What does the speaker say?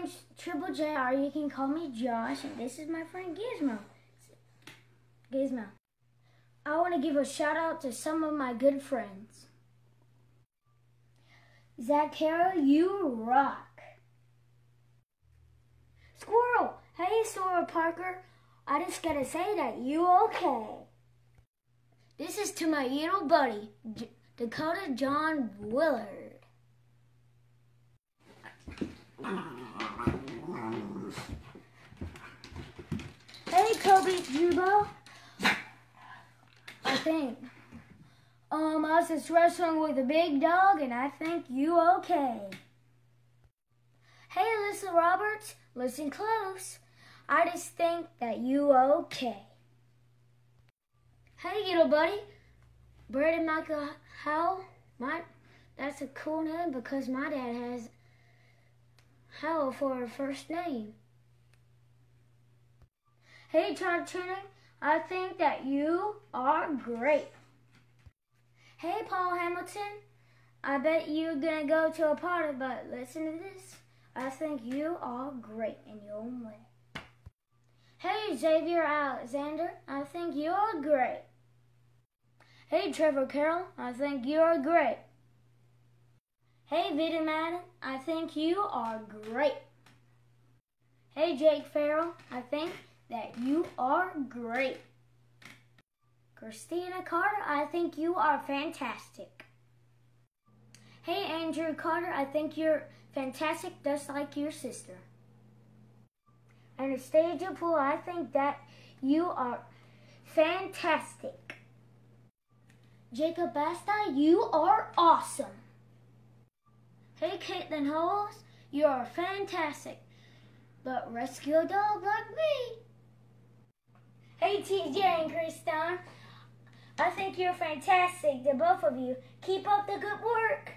name's Triple JR. You can call me Josh, and this is my friend Gizmo. Gizmo. I want to give a shout out to some of my good friends. Zach Carroll, you rock. Squirrel, hey Sora Parker. I just gotta say that you okay. This is to my little buddy, J- Dakota John Willard. I think. Um, I was just wrestling with a big dog, and I think you okay. Hey, Alyssa Roberts, listen close. I just think that you okay. Hey, little buddy. Brandon Michael Howell. My, that's a cool name because my dad has Howell for a first name. Hey, John Channing. I think that you are great. Hey, Paul Hamilton. I bet you're gonna go to a party, but listen to this. I think you are great in your own way. Hey, Xavier Alexander. I think you are great. Hey, Trevor Carroll. I think you are great. Hey, Vida Madden. I think you are great. Hey, Jake Farrell. I think that you are great. Christina Carter, I think you are fantastic. Hey, Andrew Carter, I think you're fantastic just like your sister. Anastasia Poole, I think that you are fantastic. Jacob Basta, you are awesome. Hey, Caitlin Halls, you are fantastic. But rescue a dog like me. TJ and Kristan. I think you're fantastic, the both of you. Keep up the good work.